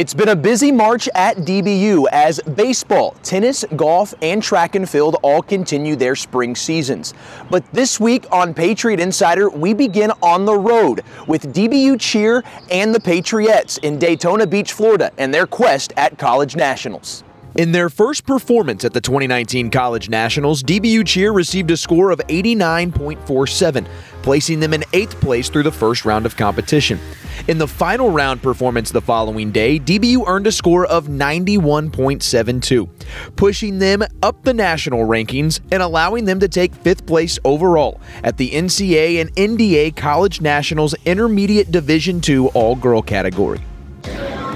It's been a busy March at DBU as baseball, tennis, golf, and track and field all continue their spring seasons. But this week on Patriot Insider, we begin on the road with DBU Cheer and the Patriots in Daytona Beach, Florida, and their quest at College Nationals. In their first performance at the 2019 College Nationals, DBU Cheer received a score of 89.47, placing them in eighth place through the first round of competition. In the final round performance the following day, DBU earned a score of 91.72, pushing them up the national rankings and allowing them to take fifth place overall at the NCA and NDA College Nationals Intermediate Division II All Girl category.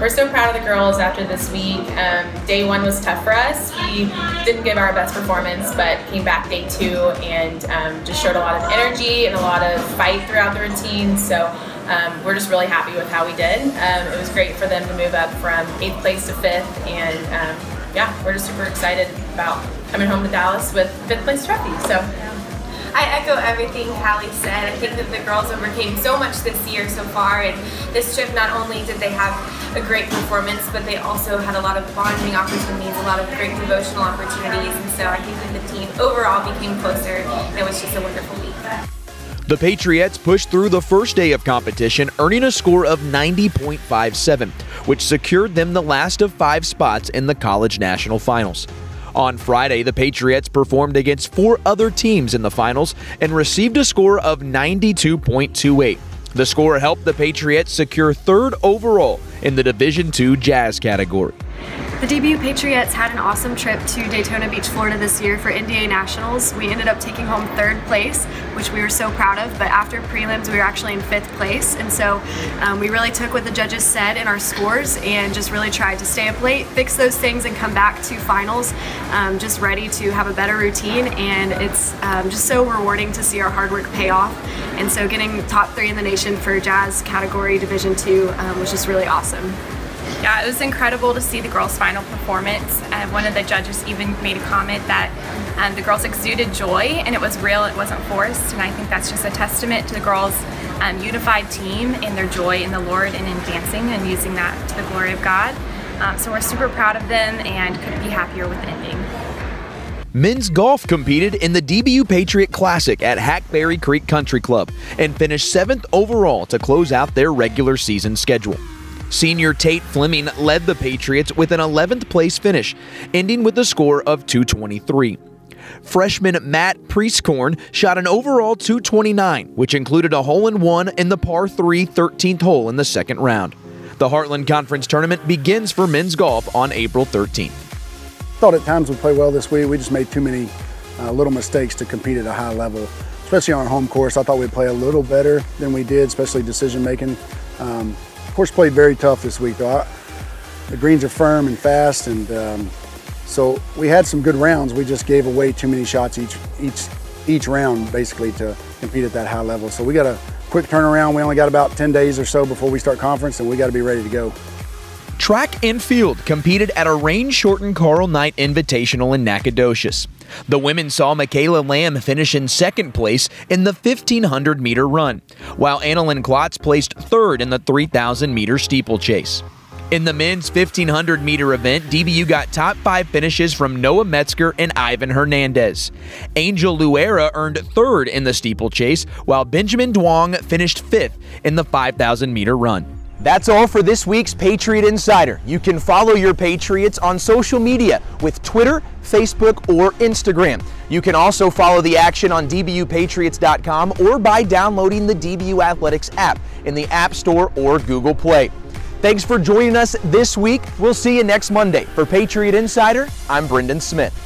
We're so proud of the girls after this week. Um, day one was tough for us. We didn't give our best performance, but came back day two and um, just showed a lot of energy and a lot of fight throughout the routine. So um, we're just really happy with how we did. Um, it was great for them to move up from eighth place to fifth, and um, yeah, we're just super excited about coming home to Dallas with fifth place trophy. So. I echo everything Callie said. I think that the girls overcame so much this year so far, and this trip not only did they have a great performance, but they also had a lot of bonding opportunities, a lot of great devotional opportunities, and so I think that the team overall became closer, and it was just a wonderful week. The Patriots pushed through the first day of competition, earning a score of 90.57, which secured them the last of five spots in the College National Finals. On Friday, the Patriots performed against four other teams in the finals and received a score of 92.28. The score helped the Patriots secure third overall in the Division II Jazz category. The DBU Patriots had an awesome trip to Daytona Beach, Florida this year for NDA Nationals. We ended up taking home third place, which we were so proud of, but after prelims we were actually in fifth place. And so um, we really took what the judges said in our scores and just really tried to stay up late, fix those things, and come back to finals um, just ready to have a better routine. And it's um, just so rewarding to see our hard work pay off. And so getting top three in the nation for Jazz category Division Two um, was just really awesome. Yeah, it was incredible to see the girls' final performance. Uh, one of the judges even made a comment that um, the girls exuded joy and it was real, it wasn't forced. And I think that's just a testament to the girls' um, unified team and their joy in the Lord and in dancing and using that to the glory of God. Um, so we're super proud of them and couldn't be happier with the ending. Men's golf competed in the DBU Patriot Classic at Hackberry Creek Country Club and finished seventh overall to close out their regular season schedule. Senior Tate Fleming led the Patriots with an 11th place finish, ending with a score of 223. Freshman Matt Priestcorn shot an overall 229, which included a hole in one in the par 3 13th hole in the second round. The Heartland Conference tournament begins for men's golf on April 13th. Thought at times we played well this week. We just made too many uh, little mistakes to compete at a high level, especially on our home course. I thought we'd play a little better than we did, especially decision making. Um, course played very tough this week though. I, the greens are firm and fast and um, so we had some good rounds. We just gave away too many shots each each each round basically to compete at that high level. So we got a quick turnaround. We only got about 10 days or so before we start conference and we got to be ready to go. Track and field competed at a rain shortened Carl Knight Invitational in Nacogdoches. The women saw Michaela Lamb finish in second place in the 1500 meter run, while Annalyn Klotz placed third in the 3000 meter steeplechase. In the men's 1500 meter event, DBU got top five finishes from Noah Metzger and Ivan Hernandez. Angel Luera earned third in the steeplechase, while Benjamin Duong finished fifth in the 5000 meter run. That's all for this week's Patriot Insider. You can follow your Patriots on social media with Twitter, Facebook, or Instagram. You can also follow the action on dbupatriots.com or by downloading the DBU Athletics app in the App Store or Google Play. Thanks for joining us this week. We'll see you next Monday. For Patriot Insider, I'm Brendan Smith.